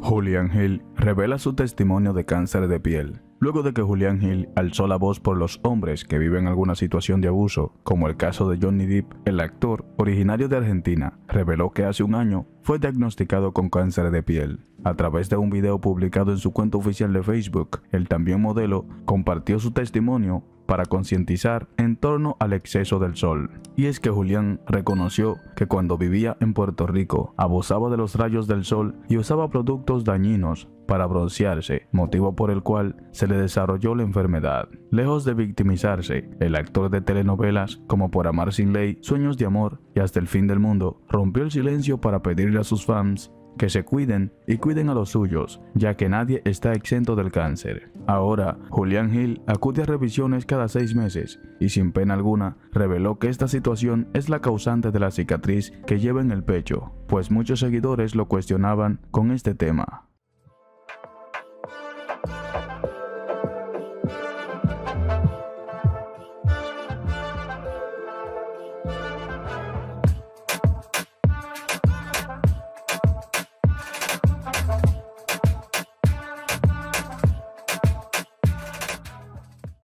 Julian Hill revela su testimonio de cáncer de piel. Luego de que Julian Hill alzó la voz por los hombres que viven alguna situación de abuso, como el caso de Johnny Depp, el actor, originario de Argentina, reveló que hace un año fue diagnosticado con cáncer de piel. A través de un video publicado en su cuenta oficial de Facebook, el también modelo compartió su testimonio para concientizar en torno al exceso del sol. Y es que Julián reconoció que cuando vivía en Puerto Rico abusaba de los rayos del sol y usaba productos dañinos para broncearse, motivo por el cual se le desarrolló la enfermedad. Lejos de victimizarse, el actor de telenovelas como Por Amar Sin Ley, Sueños de Amor y Hasta el Fin del Mundo rompió el silencio para pedirle a sus fans que se cuiden y cuiden a los suyos, ya que nadie está exento del cáncer. Ahora, Julián Hill acude a revisiones cada seis meses y sin pena alguna reveló que esta situación es la causante de la cicatriz que lleva en el pecho, pues muchos seguidores lo cuestionaban con este tema.